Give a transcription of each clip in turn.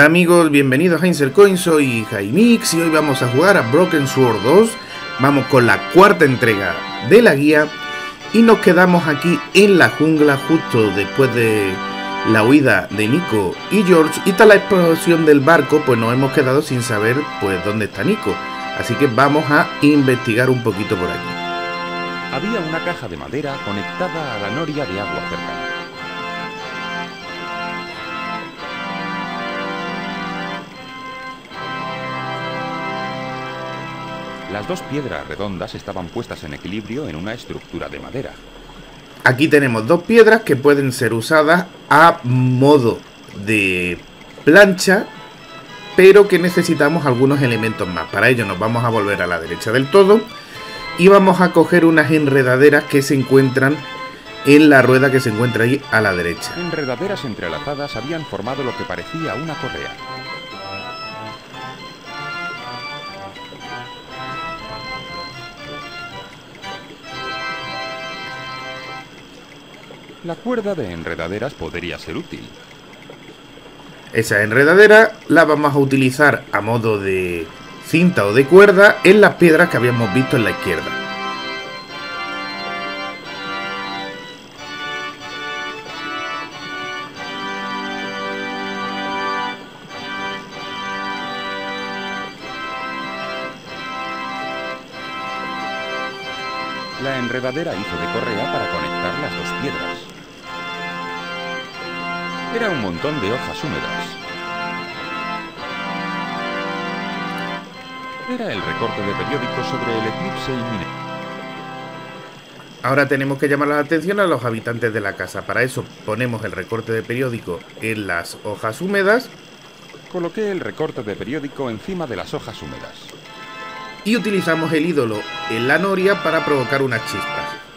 Hola amigos, bienvenidos a Coin, soy Jaimix y hoy vamos a jugar a Broken Sword 2. Vamos con la cuarta entrega de la guía y nos quedamos aquí en la jungla justo después de la huida de Nico y George y tras la explosión del barco pues nos hemos quedado sin saber pues dónde está Nico. Así que vamos a investigar un poquito por aquí. Había una caja de madera conectada a la noria de agua cercana. Las dos piedras redondas estaban puestas en equilibrio en una estructura de madera. Aquí tenemos dos piedras que pueden ser usadas a modo de plancha, pero que necesitamos algunos elementos más. Para ello nos vamos a volver a la derecha del todo y vamos a coger unas enredaderas que se encuentran en la rueda que se encuentra ahí a la derecha. Enredaderas entrelazadas habían formado lo que parecía una correa. La cuerda de enredaderas podría ser útil. Esa enredadera la vamos a utilizar a modo de cinta o de cuerda en las piedras que habíamos visto en la izquierda. La enredadera hizo de correa para conectar las dos piedras. Era un montón de hojas húmedas. Era el recorte de periódico sobre el eclipse inminente. Ahora tenemos que llamar la atención a los habitantes de la casa. Para eso ponemos el recorte de periódico en las hojas húmedas Coloqué el recorte de periódico encima de las hojas húmedas. y utilizamos el ídolo en la noria para provocar unas chispas.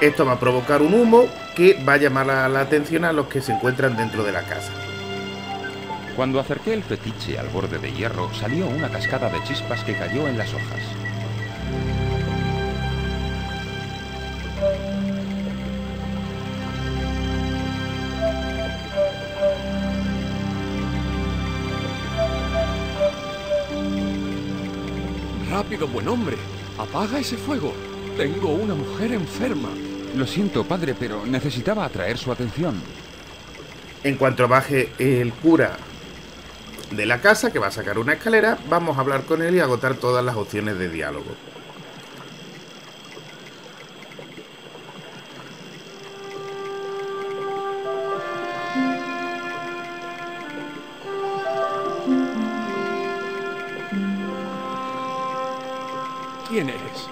Esto va a provocar un humo que va a llamar la, la atención a los que se encuentran dentro de la casa. Cuando acerqué el fetiche al borde de hierro, salió una cascada de chispas que cayó en las hojas. Rápido, buen hombre. Apaga ese fuego. Tengo una mujer enferma. Lo siento, padre, pero necesitaba atraer su atención. En cuanto baje el cura de la casa, que va a sacar una escalera, vamos a hablar con él y agotar todas las opciones de diálogo. ¿Quién eres?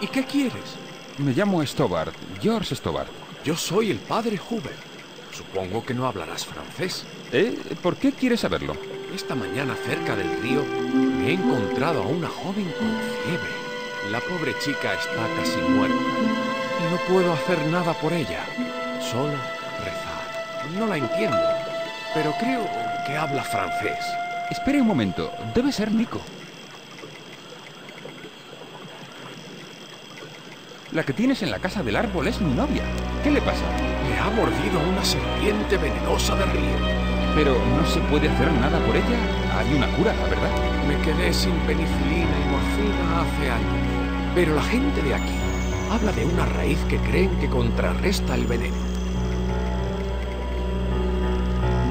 ¿Y qué quieres? Me llamo Stobart, George Stobart. Yo soy el padre Hubert. Supongo que no hablarás francés. ¿Eh? ¿Por qué quieres saberlo? Esta mañana cerca del río me he encontrado a una joven con fiebre. La pobre chica está casi muerta y no puedo hacer nada por ella. Solo rezar. No la entiendo, pero creo que habla francés. Espere un momento, debe ser Nico. La que tienes en la casa del árbol es mi novia. ¿Qué le pasa? Le ha mordido una serpiente venenosa del río. Pero no se puede hacer nada por ella. Hay una cura, la verdad. Me quedé sin penicilina y morfina hace años. Pero la gente de aquí habla de una raíz que creen que contrarresta el veneno.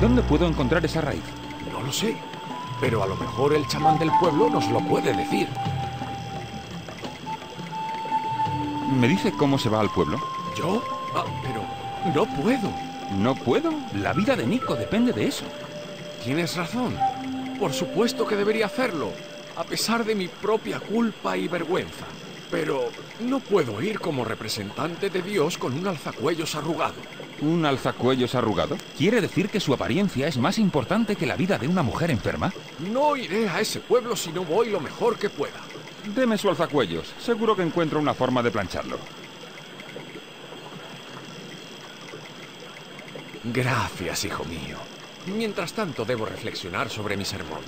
¿Dónde puedo encontrar esa raíz? No lo sé. Pero a lo mejor el chamán del pueblo nos lo puede decir. ¿Me dice cómo se va al pueblo? ¿Yo? Ah, pero no puedo. No puedo. La vida de Nico depende de eso. Tienes razón. Por supuesto que debería hacerlo, a pesar de mi propia culpa y vergüenza. Pero no puedo ir como representante de Dios con un alzacuellos arrugado. ¿Un alzacuellos arrugado? ¿Quiere decir que su apariencia es más importante que la vida de una mujer enferma? No iré a ese pueblo si no voy lo mejor que pueda. Deme su alzacuellos. Seguro que encuentro una forma de plancharlo. Gracias, hijo mío. Mientras tanto, debo reflexionar sobre mi sermón.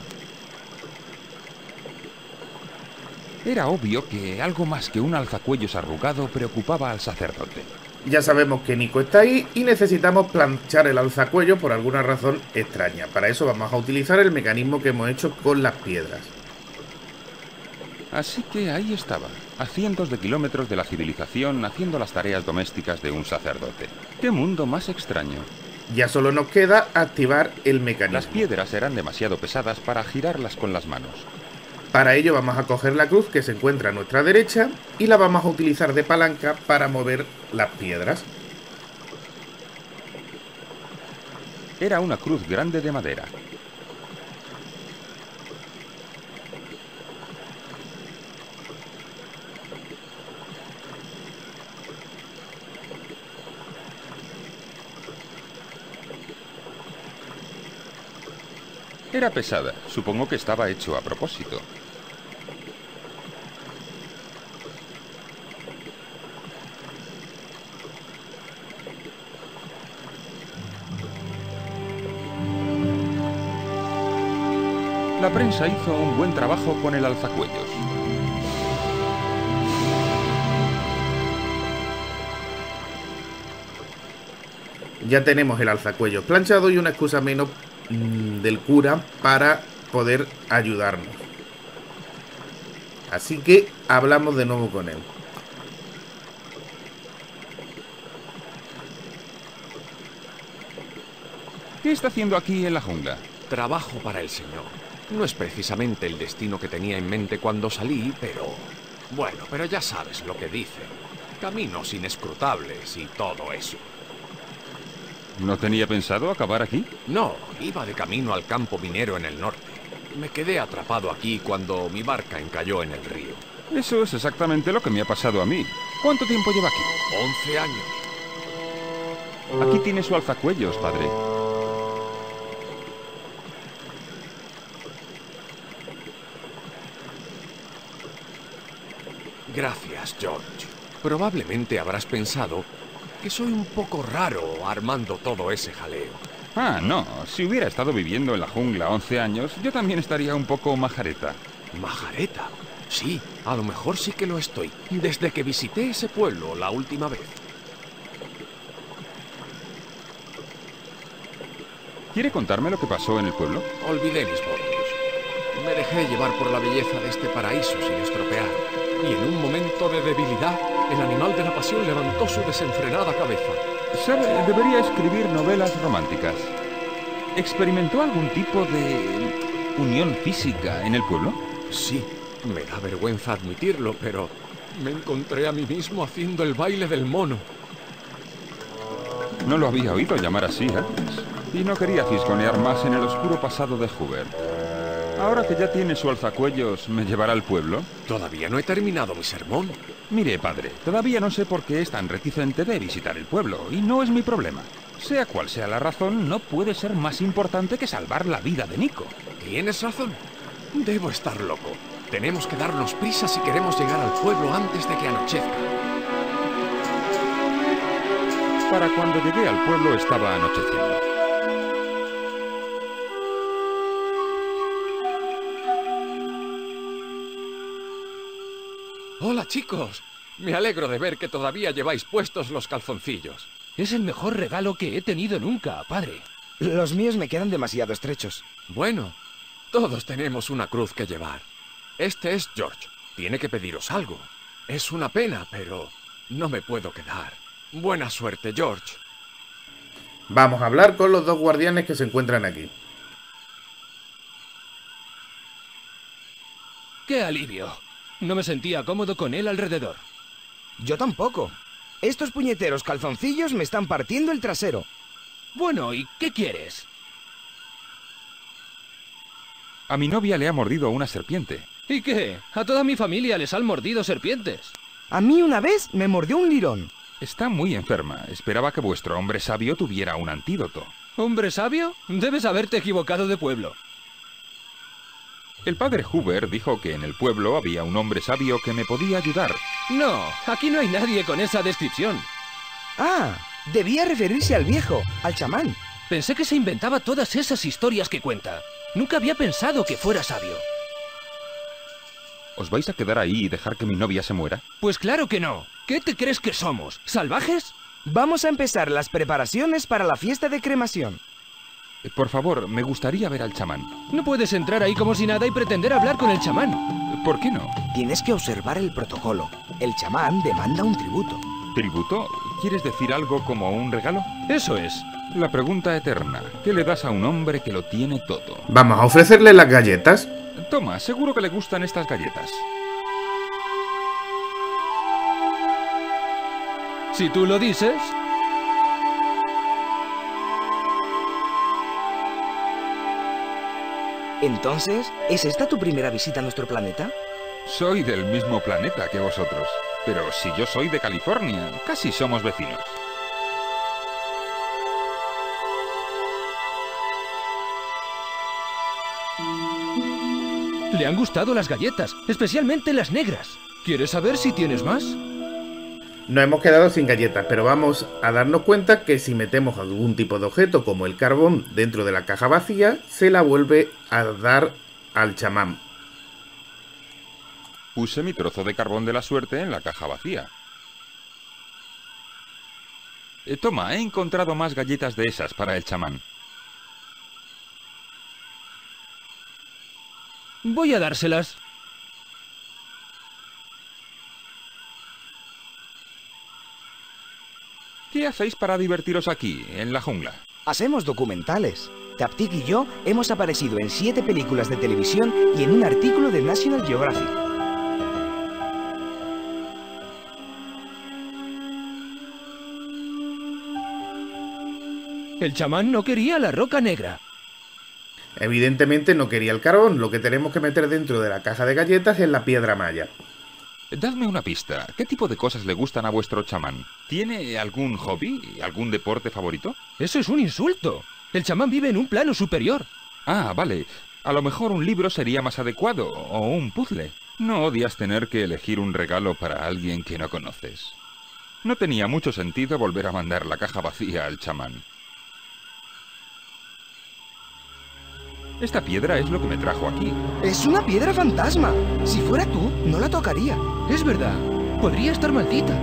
Era obvio que algo más que un alzacuellos arrugado preocupaba al sacerdote. Ya sabemos que Nico está ahí y necesitamos planchar el alzacuello por alguna razón extraña. Para eso vamos a utilizar el mecanismo que hemos hecho con las piedras. Así que ahí estaba, a cientos de kilómetros de la civilización, haciendo las tareas domésticas de un sacerdote. ¡Qué mundo más extraño! Ya solo nos queda activar el mecanismo. Las piedras eran demasiado pesadas para girarlas con las manos. Para ello vamos a coger la cruz que se encuentra a nuestra derecha y la vamos a utilizar de palanca para mover las piedras. Era una cruz grande de madera. Era pesada, supongo que estaba hecho a propósito. La prensa hizo un buen trabajo con el alzacuellos. Ya tenemos el alzacuellos planchado y una excusa menos del cura para poder ayudarnos. Así que hablamos de nuevo con él. ¿Qué está haciendo aquí en la jungla? Trabajo para el Señor. No es precisamente el destino que tenía en mente cuando salí, pero... Bueno, pero ya sabes lo que dicen. Caminos inescrutables y todo eso. ¿No tenía pensado acabar aquí? No, iba de camino al campo minero en el norte. Me quedé atrapado aquí cuando mi barca encalló en el río. Eso es exactamente lo que me ha pasado a mí. ¿Cuánto tiempo lleva aquí? 11 años. Aquí tiene su alzacuellos, padre. Gracias, George. Probablemente habrás pensado que soy un poco raro armando todo ese jaleo. Ah, no. Si hubiera estado viviendo en la jungla 11 años, yo también estaría un poco majareta. ¿Majareta? Sí, a lo mejor sí que lo estoy. Desde que visité ese pueblo la última vez. ¿Quiere contarme lo que pasó en el pueblo? Olvidé mis votos. Me dejé llevar por la belleza de este paraíso sin estropear. Y en un momento de debilidad, el animal de la pasión levantó su desenfrenada cabeza. Sabe, debería escribir novelas románticas. ¿Experimentó algún tipo de unión física en el pueblo? Sí, me da vergüenza admitirlo, pero me encontré a mí mismo haciendo el baile del mono. No lo había oído llamar así antes. Y no quería fisgonear más en el oscuro pasado de Hubert. Ahora que ya tiene su alzacuellos, ¿me llevará al pueblo? Todavía no he terminado mi sermón. Mire, padre, todavía no sé por qué es tan reticente de visitar el pueblo, y no es mi problema. Sea cual sea la razón, no puede ser más importante que salvar la vida de Nico. Tienes razón. Debo estar loco. Tenemos que darnos prisa si queremos llegar al pueblo antes de que anochezca. Para cuando llegué al pueblo estaba anocheciendo. Hola, chicos. Me alegro de ver que todavía lleváis puestos los calzoncillos. Es el mejor regalo que he tenido nunca, padre. Los míos me quedan demasiado estrechos. Bueno, todos tenemos una cruz que llevar. Este es George. Tiene que pediros algo. Es una pena, pero no me puedo quedar. Buena suerte, George. Vamos a hablar con los dos guardianes que se encuentran aquí. ¡Qué alivio! No me sentía cómodo con él alrededor. Yo tampoco. Estos puñeteros calzoncillos me están partiendo el trasero. Bueno, ¿y qué quieres? A mi novia le ha mordido una serpiente. ¿Y qué? A toda mi familia les han mordido serpientes. A mí una vez me mordió un lirón. Está muy enferma. Esperaba que vuestro hombre sabio tuviera un antídoto. ¿Hombre sabio? Debes haberte equivocado de pueblo. El padre Huber dijo que en el pueblo había un hombre sabio que me podía ayudar. No, aquí no hay nadie con esa descripción. Ah, debía referirse al viejo, al chamán. Pensé que se inventaba todas esas historias que cuenta. Nunca había pensado que fuera sabio. ¿Os vais a quedar ahí y dejar que mi novia se muera? Pues claro que no. ¿Qué te crees que somos? ¿Salvajes? Vamos a empezar las preparaciones para la fiesta de cremación. Por favor, me gustaría ver al chamán. No puedes entrar ahí como si nada y pretender hablar con el chamán. ¿Por qué no? Tienes que observar el protocolo. El chamán demanda un tributo. ¿Tributo? ¿Quieres decir algo como un regalo? Eso es. La pregunta eterna. ¿Qué le das a un hombre que lo tiene todo? Vamos a ofrecerle las galletas. Toma, seguro que le gustan estas galletas. Si tú lo dices. Entonces, ¿es esta tu primera visita a nuestro planeta? Soy del mismo planeta que vosotros. Pero si yo soy de California, casi somos vecinos. Le han gustado las galletas, especialmente las negras. ¿Quieres saber si tienes más? Nos hemos quedado sin galletas, pero vamos a darnos cuenta que si metemos algún tipo de objeto como el carbón dentro de la caja vacía, se la vuelve a dar al chamán. Puse mi trozo de carbón de la suerte en la caja vacía. Eh, toma, he encontrado más galletas de esas para el chamán. Voy a dárselas. ¿Qué hacéis para divertiros aquí, en la jungla? Hacemos documentales. Taptic y yo hemos aparecido en siete películas de televisión y en un artículo de National Geographic. El chamán no quería la roca negra. Evidentemente no quería el carbón, lo que tenemos que meter dentro de la caja de galletas es la piedra maya. Dadme una pista. ¿Qué tipo de cosas le gustan a vuestro chamán? ¿Tiene algún hobby? ¿Algún deporte favorito? Eso es un insulto. El chamán vive en un plano superior. Ah, vale. A lo mejor un libro sería más adecuado, o un puzzle. No odias tener que elegir un regalo para alguien que no conoces. No tenía mucho sentido volver a mandar la caja vacía al chamán. Esta piedra es lo que me trajo aquí. Es una piedra fantasma. Si fuera tú, no la tocaría. Es verdad. Podría estar maldita.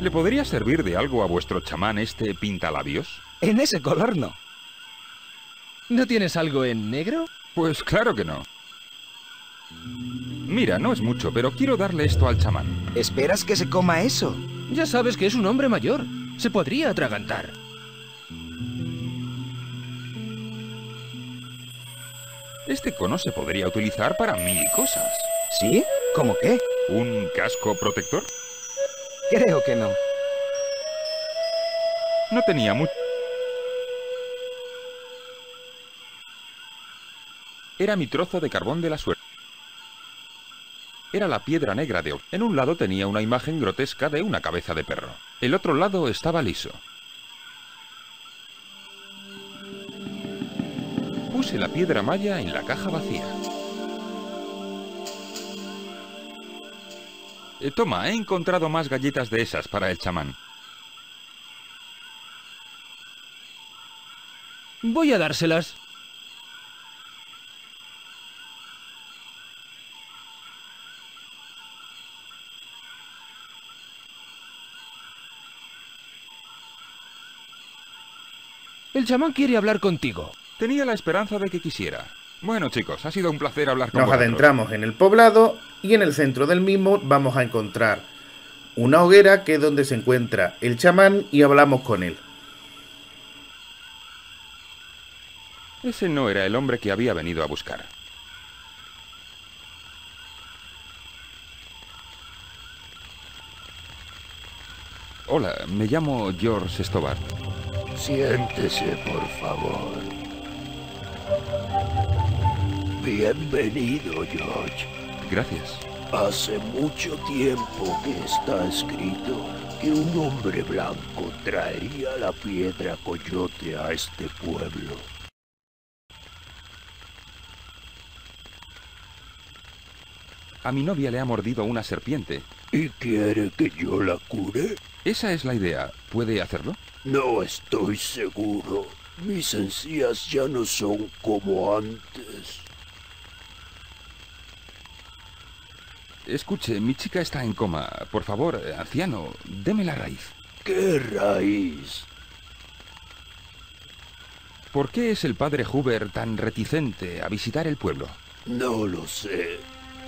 ¿Le podría servir de algo a vuestro chamán este pintalabios? En ese color no. ¿No tienes algo en negro? Pues claro que no. Mira, no es mucho, pero quiero darle esto al chamán. ¿Esperas que se coma eso? Ya sabes que es un hombre mayor. Se podría atragantar. Este cono se podría utilizar para mil cosas. ¿Sí? ¿Cómo qué? ¿Un casco protector? Creo que no. No tenía mucho... Era mi trozo de carbón de la suerte. Era la piedra negra de... En un lado tenía una imagen grotesca de una cabeza de perro. El otro lado estaba liso. Puse la piedra maya en la caja vacía. Eh, toma, he encontrado más galletas de esas para el chamán. Voy a dárselas. El chamán quiere hablar contigo. Tenía la esperanza de que quisiera. Bueno, chicos, ha sido un placer hablar con Nos vosotros. adentramos en el poblado y en el centro del mismo vamos a encontrar una hoguera que es donde se encuentra el chamán y hablamos con él. Ese no era el hombre que había venido a buscar. Hola, me llamo George Stobar. Siéntese, por favor. Bienvenido, George. Gracias. Hace mucho tiempo que está escrito que un hombre blanco traería la piedra coyote a este pueblo. A mi novia le ha mordido una serpiente. ¿Y quiere que yo la cure? Esa es la idea. ¿Puede hacerlo? No estoy seguro. Mis encías ya no son como antes. Escuche, mi chica está en coma. Por favor, anciano, deme la raíz. ¿Qué raíz? ¿Por qué es el padre Huber tan reticente a visitar el pueblo? No lo sé.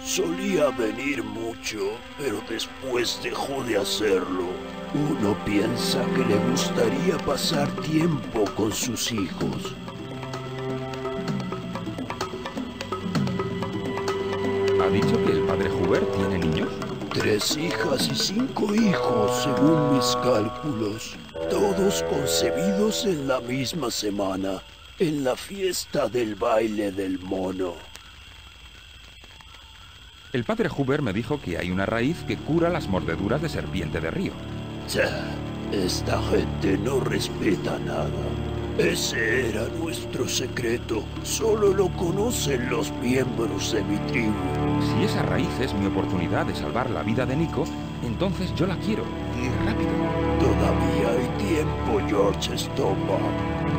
Solía venir mucho, pero después dejó de hacerlo. Uno piensa que le gustaría pasar tiempo con sus hijos. ¿Ha dicho que el padre Huber tiene niños? Tres hijas y cinco hijos, según mis cálculos. Todos concebidos en la misma semana, en la fiesta del baile del mono. El padre Huber me dijo que hay una raíz que cura las mordeduras de serpiente de río. Esta gente no respeta nada. Ese era nuestro secreto. Solo lo conocen los miembros de mi tribu. Si esa raíz es mi oportunidad de salvar la vida de Nico, entonces yo la quiero. Y rápido. Todavía hay tiempo, George Stompa.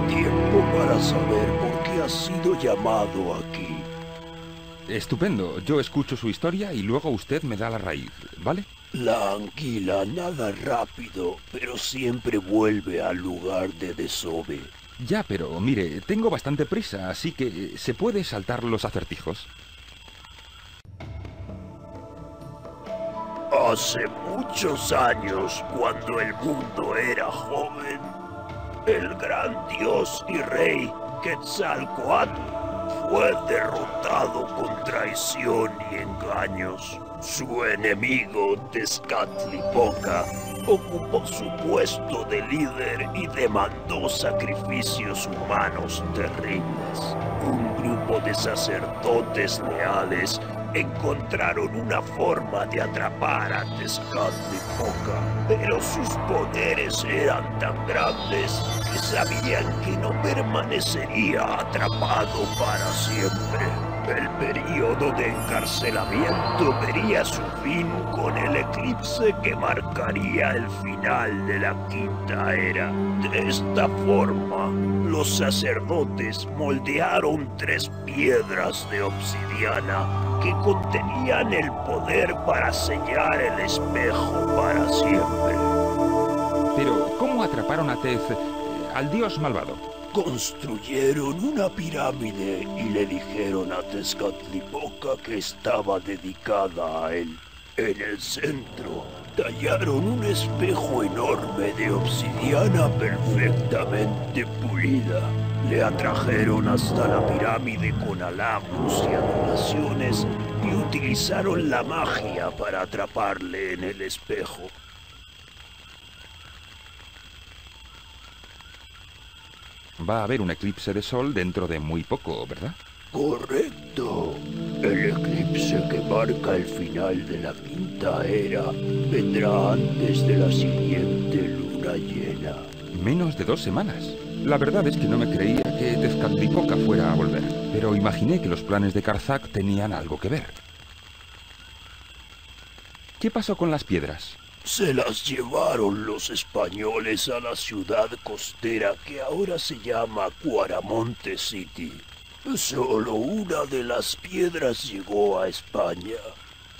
Tiempo para saber por qué has sido llamado aquí. Estupendo. Yo escucho su historia y luego usted me da la raíz, ¿vale? La anguila nada rápido, pero siempre vuelve al lugar de desove. Ya, pero mire, tengo bastante prisa, así que se puede saltar los acertijos. Hace muchos años, cuando el mundo era joven, el gran dios y rey Quetzalcoatl fue derrotado con traición y engaños. Su enemigo, Tezcatlipoca, ocupó su puesto de líder y demandó sacrificios humanos terribles. Un grupo de sacerdotes leales encontraron una forma de atrapar a Tezcatlipoca, pero sus poderes eran tan grandes que sabían que no permanecería atrapado para siempre. El periodo de encarcelamiento vería su fin con el eclipse que marcaría el final de la quinta era. De esta forma, los sacerdotes moldearon tres piedras de obsidiana que contenían el poder para sellar el espejo para siempre. Pero, ¿cómo atraparon a Tez, eh, al dios malvado? Construyeron una pirámide y le dijeron a Tezcatlipoca que estaba dedicada a él. En el centro tallaron un espejo enorme de obsidiana perfectamente pulida. Le atrajeron hasta la pirámide con halagos y adoraciones y utilizaron la magia para atraparle en el espejo. Va a haber un eclipse de sol dentro de muy poco, ¿verdad? Correcto. El eclipse que marca el final de la quinta era vendrá antes de la siguiente luna llena. Menos de dos semanas. La verdad es que no me creía que Tezcatlipoca fuera a volver, pero imaginé que los planes de Karzak tenían algo que ver. ¿Qué pasó con las piedras? Se las llevaron los españoles a la ciudad costera que ahora se llama Cuaramonte City. Solo una de las piedras llegó a España.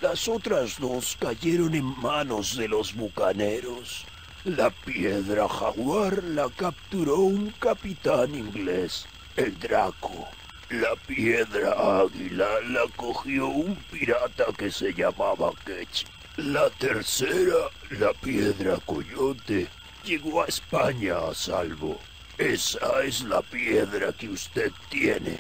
Las otras dos cayeron en manos de los bucaneros. La piedra jaguar la capturó un capitán inglés, el Draco. La piedra águila la cogió un pirata que se llamaba. La tercera, la piedra coyote, llegó a España a salvo. Esa es la piedra que usted tiene.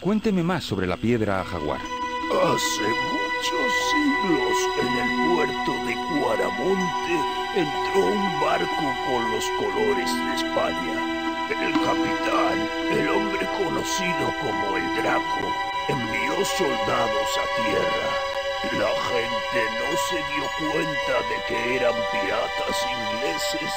Cuénteme más sobre la piedra jaguar. Hace muchos siglos en el puerto de Cuaramonte entró un barco con los colores de España. El capitán, el hombre conocido como el Draco, envió soldados a tierra. La gente no se dio cuenta de que eran piratas ingleses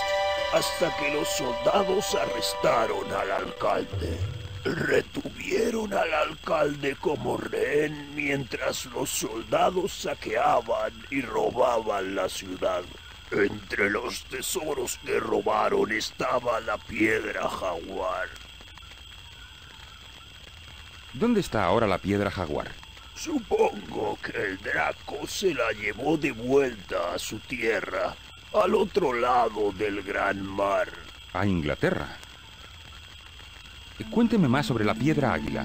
hasta que los soldados arrestaron al alcalde. Retuvieron al alcalde como rehén mientras los soldados saqueaban y robaban la ciudad. Entre los tesoros que robaron estaba la piedra jaguar. ¿Dónde está ahora la piedra jaguar? Supongo que el Draco se la llevó de vuelta a su tierra, al otro lado del gran mar. A Inglaterra. Cuénteme más sobre la piedra águila.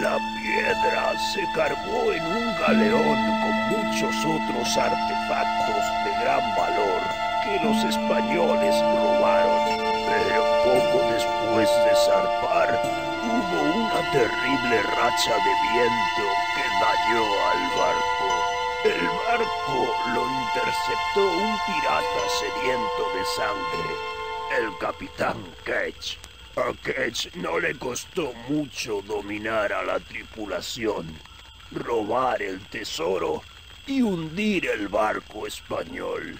La piedra se cargó en un galeón con muchos otros artefactos de gran valor que los españoles robaron. Pero poco después de zarpar, terrible racha de viento que dañó al barco. El barco lo interceptó un pirata sediento de sangre, el capitán Ketch. A Ketch no le costó mucho dominar a la tripulación, robar el tesoro y hundir el barco español.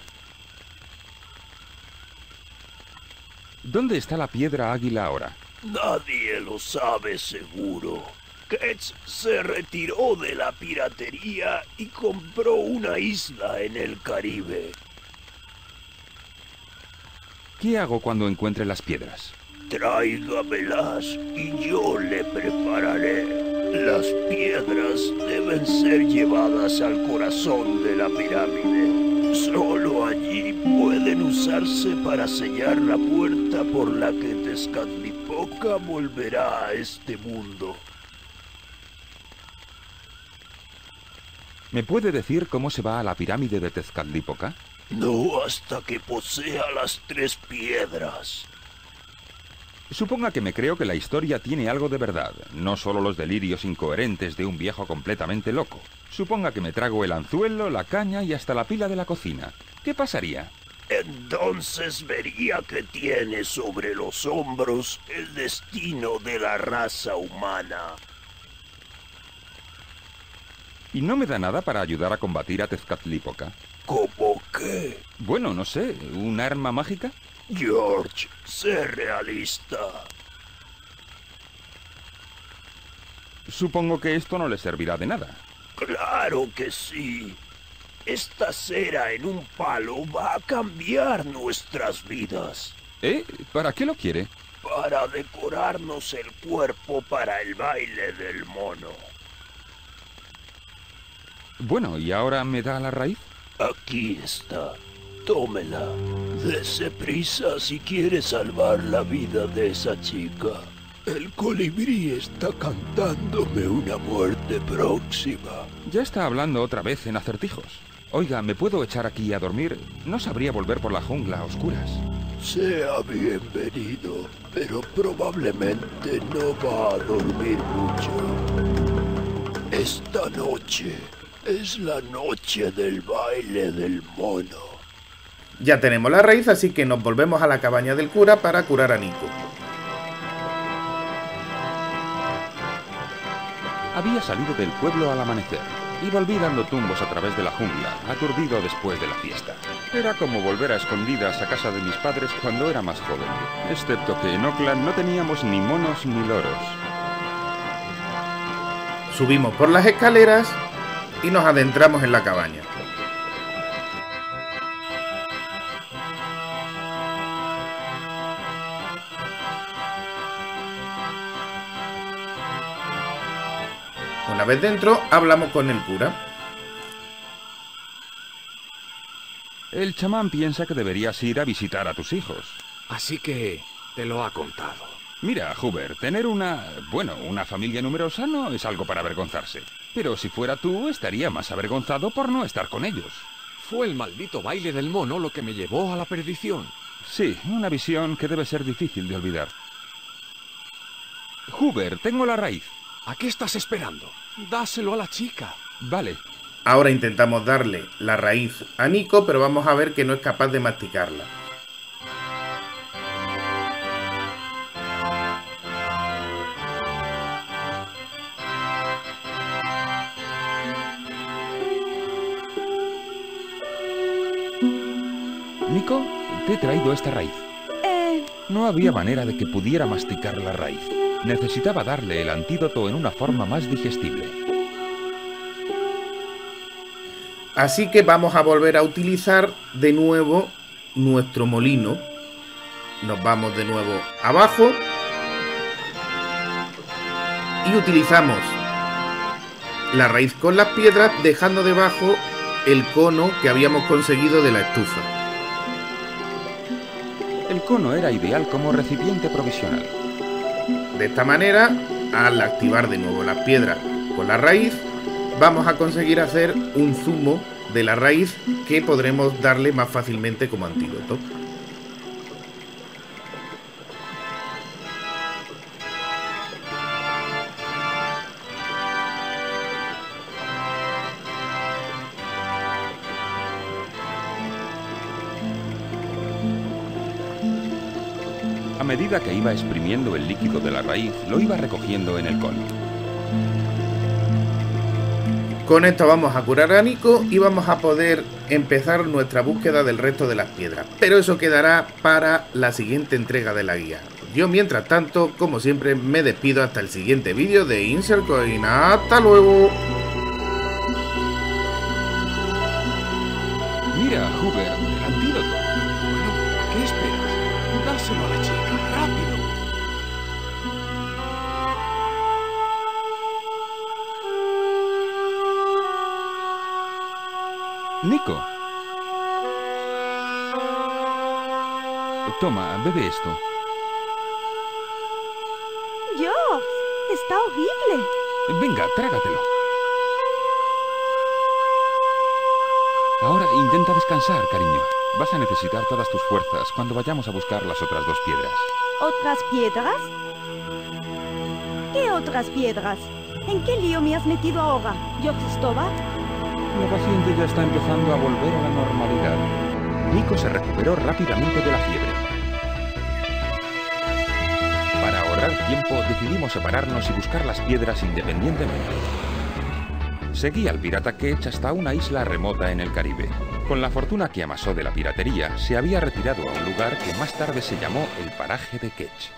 ¿Dónde está la piedra águila ahora? Nadie lo sabe seguro. Ketch se retiró de la piratería y compró una isla en el Caribe. ¿Qué hago cuando encuentre las piedras? Tráigamelas y yo le prepararé. Las piedras deben ser llevadas al corazón de la pirámide. Solo allí pueden usarse para sellar la puerta por la que Tezcatlipoca volverá a este mundo. ¿Me puede decir cómo se va a la pirámide de Tezcatlipoca? No hasta que posea las tres piedras. Suponga que me creo que la historia tiene algo de verdad, no solo los delirios incoherentes de un viejo completamente loco. Suponga que me trago el anzuelo, la caña y hasta la pila de la cocina. ¿Qué pasaría? Entonces vería que tiene sobre los hombros el destino de la raza humana. ¿Y no me da nada para ayudar a combatir a Tezcatlipoca? ¿Cómo qué? Bueno, no sé, ¿un arma mágica? George, sé realista. Supongo que esto no le servirá de nada. Claro que sí. Esta cera en un palo va a cambiar nuestras vidas. ¿Eh? ¿Para qué lo quiere? Para decorarnos el cuerpo para el baile del mono. Bueno, ¿y ahora me da la raíz? Aquí está. Tómela. Dese prisa si quiere salvar la vida de esa chica. El colibrí está cantándome una muerte próxima. Ya está hablando otra vez en acertijos. Oiga, ¿me puedo echar aquí a dormir? No sabría volver por la jungla a oscuras. Sea bienvenido, pero probablemente no va a dormir mucho. Esta noche es la noche del baile del mono. Ya tenemos la raíz, así que nos volvemos a la cabaña del cura para curar a Nico. Había salido del pueblo al amanecer y volví dando tumbos a través de la jungla, aturdido después de la fiesta. Era como volver a escondidas a casa de mis padres cuando era más joven, excepto que en Oakland no teníamos ni monos ni loros. Subimos por las escaleras y nos adentramos en la cabaña. Vez dentro, hablamos con el cura. El chamán piensa que deberías ir a visitar a tus hijos. Así que te lo ha contado. Mira, Huber, tener una... bueno, una familia numerosa no es algo para avergonzarse. Pero si fuera tú, estaría más avergonzado por no estar con ellos. Fue el maldito baile del mono lo que me llevó a la perdición. Sí, una visión que debe ser difícil de olvidar. Huber, tengo la raíz. ¿A qué estás esperando? Dáselo a la chica. Vale. Ahora intentamos darle la raíz a Nico, pero vamos a ver que no es capaz de masticarla. Nico, te he traído esta raíz. Eh, No había manera de que pudiera masticar la raíz. Necesitaba darle el antídoto en una forma más digestible. Así que vamos a volver a utilizar de nuevo nuestro molino. Nos vamos de nuevo abajo. Y utilizamos la raíz con las piedras, dejando debajo el cono que habíamos conseguido de la estufa. El cono era ideal como recipiente provisional. De esta manera, al activar de nuevo las piedras con la raíz, vamos a conseguir hacer un zumo de la raíz que podremos darle más fácilmente como antídoto. A medida que iba exprimiendo el líquido de la lo iba recogiendo en el cono. Con esto vamos a curar a Nico y vamos a poder empezar nuestra búsqueda del resto de las piedras. Pero eso quedará para la siguiente entrega de la guía. Yo mientras tanto, como siempre, me despido hasta el siguiente vídeo de Insert Coin. ¡Hasta luego! Mira, Hoover, Nico. Toma, bebe esto. Dios, está horrible. Venga, trágatelo. Ahora intenta descansar, cariño. Vas a necesitar todas tus fuerzas cuando vayamos a buscar las otras dos piedras. ¿Otras piedras? ¿Qué otras piedras? ¿En qué lío me has metido ahora, Dios Cristóbal? La paciente ya está empezando a volver a la normalidad. Nico se recuperó rápidamente de la fiebre. Para ahorrar tiempo, decidimos separarnos y buscar las piedras independientemente. Seguí al pirata Ketch hasta una isla remota en el Caribe. Con la fortuna que amasó de la piratería, se había retirado a un lugar que más tarde se llamó el paraje de Ketch.